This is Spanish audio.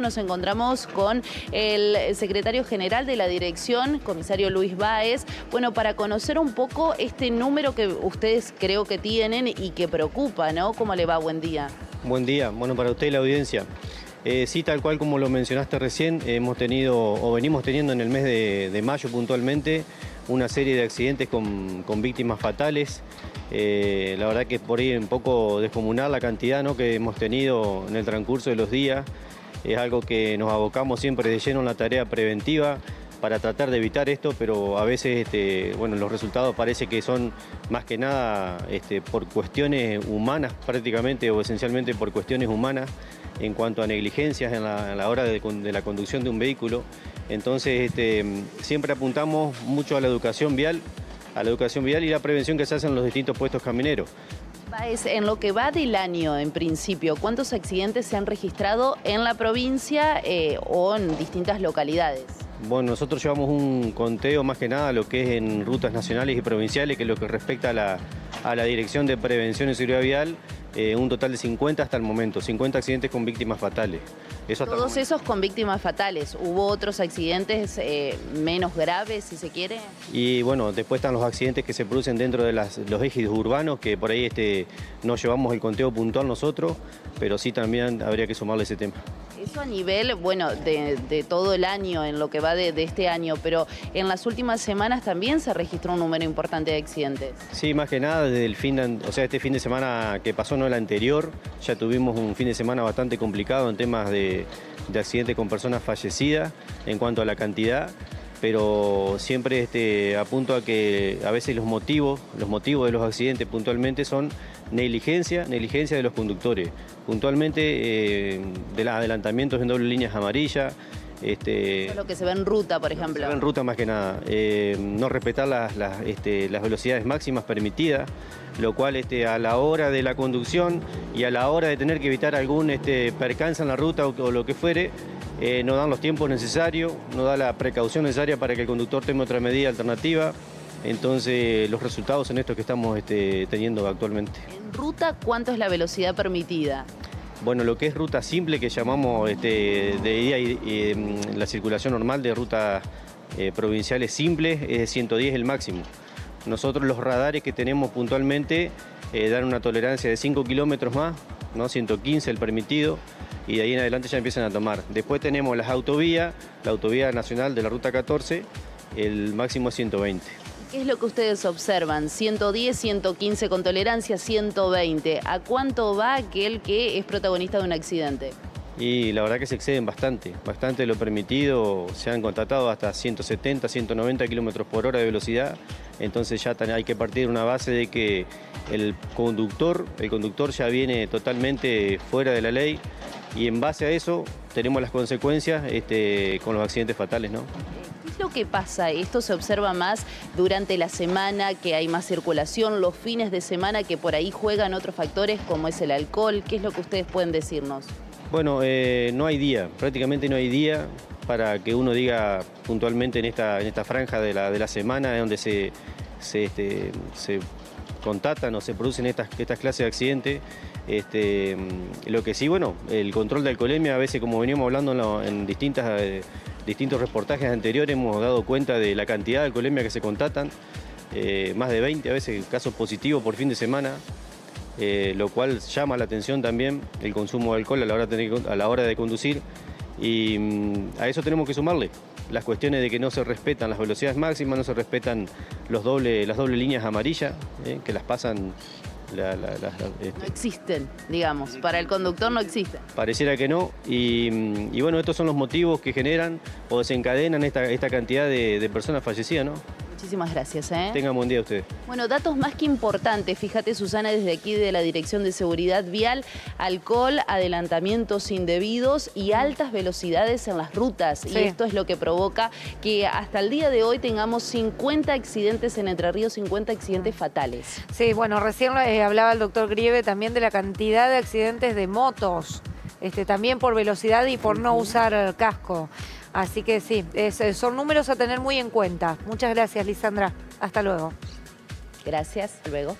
Nos encontramos con el secretario general de la dirección, comisario Luis Báez, bueno, para conocer un poco este número que ustedes creo que tienen y que preocupa, ¿no? ¿Cómo le va? Buen día. Buen día, bueno, para usted y la audiencia. Eh, sí, tal cual como lo mencionaste recién, hemos tenido o venimos teniendo en el mes de, mayo puntualmente una serie de accidentes con, víctimas fatales. Eh, la verdad que es por ahí un poco descomunal la cantidad ¿no? que hemos tenido en el transcurso de los días es algo que nos abocamos siempre de lleno en la tarea preventiva para tratar de evitar esto, pero a veces este, bueno, los resultados parece que son más que nada este, por cuestiones humanas prácticamente o esencialmente por cuestiones humanas en cuanto a negligencias en la, hora de, la conducción de un vehículo. Entonces este, siempre apuntamos mucho a la educación vial, a la educación vial y la prevención que se hace en los distintos puestos camineros en lo que va del año, en principio, ¿cuántos accidentes se han registrado en la provincia eh, o en distintas localidades? Bueno, nosotros llevamos un conteo más que nada lo que es en rutas nacionales y provinciales, que es lo que respecta a la, a la Dirección de Prevención y Seguridad Vial, eh, un total de 50 hasta el momento, 50 accidentes con víctimas fatales. Todos esos con víctimas fatales. ¿Hubo otros accidentes eh, menos graves, si se quiere? Y bueno, después están los accidentes que se producen dentro de los ejes urbanos, que por ahí este, no llevamos el conteo puntual nosotros, pero sí también habría que sumarle ese tema. Eso a nivel, bueno, de, todo el año, en lo que va de, este año, pero en las últimas semanas también se registró un número importante de accidentes. Sí, más que nada desde el fin, de, o sea, este fin de semana que pasó, no el anterior, ya tuvimos un fin de semana bastante complicado en temas de, de accidentes con personas fallecidas en cuanto a la cantidad pero siempre este, apunto a que a veces los motivos, los motivos de los accidentes puntualmente son negligencia, negligencia de los conductores. Puntualmente eh, de los adelantamientos en doble líneas amarillas. Este, Eso es lo que se ve en ruta, por ejemplo. Se ve en ruta más que nada. Eh, no respetar las, este, las, velocidades máximas permitidas, lo cual este, a la hora de la conducción y a la hora de tener que evitar algún este, percance en la ruta o lo que fuere, eh, no dan los tiempos necesarios, no da la precaución necesaria para que el conductor tome otra medida alternativa. Entonces, los resultados en esto que estamos este, teniendo actualmente. ¿En ruta cuánto es la velocidad permitida? Bueno, lo que es ruta simple, que llamamos este, de día y, em, la circulación normal de rutas eh, provinciales simples, es de 110 el máximo. Nosotros los radares que tenemos puntualmente eh, dan una tolerancia de 5 kilómetros más, ¿no? 115 el permitido y de ahí en adelante ya empiezan a tomar. Después tenemos las autovías, la autovía nacional de la ruta 14, el máximo es 120. ¿Qué es lo que ustedes observan? 110, 115 con tolerancia, 120. ¿A cuánto va aquel que es protagonista de un accidente? Y la verdad que se exceden bastante, bastante lo permitido, se han contratado hasta 170, 190 kilómetros por hora de velocidad, entonces ya hay que partir de una base de que el conductor, el conductor ya viene totalmente fuera de la ley, y en base a eso tenemos las consecuencias este, con los accidentes fatales. ¿no? ¿Qué es lo que pasa? Esto se observa más durante la semana, que hay más circulación, los fines de semana que por ahí juegan otros factores como es el alcohol. ¿Qué es lo que ustedes pueden decirnos? Bueno, eh, no hay día, prácticamente no hay día para que uno diga puntualmente en esta, en esta franja de la, de la semana donde se, este, se contatan o se producen estas, estas clases de accidentes. Este, lo que sí, bueno, el control de alcoholemia, a veces como veníamos hablando en, distintas, eh, distintos reportajes anteriores, hemos dado cuenta de la cantidad de alcoholemia que se contatan, eh, más de 20 a veces casos positivos por fin de semana, eh, lo cual llama la atención también el consumo de alcohol a la hora de, a la hora de conducir y mm, a eso tenemos que sumarle las cuestiones de que no se respetan las velocidades máximas, no se respetan los doble, las dobles líneas amarillas, que las pasan este, no existen, digamos, para el conductor no existen. Pareciera que no, y, bueno, estos son los motivos que generan o desencadenan esta, esta cantidad de, de personas fallecidas, ¿no? Muchísimas gracias. ¿eh? Tengan buen día ustedes. Bueno, datos más que importantes. Fíjate, Susana, desde aquí de la Dirección de Seguridad Vial, alcohol, adelantamientos indebidos y altas velocidades en las rutas. Y esto es lo que provoca que hasta el día de hoy tengamos 50 accidentes en Entre Ríos, 50 accidentes fatales. Sí, bueno, recién eh, hablaba el doctor Grieve también de la cantidad de accidentes de motos. Este, también por velocidad y por no usar casco. Así que sí, son números a tener muy en cuenta. Muchas gracias, Lisandra. Hasta luego. Gracias, luego.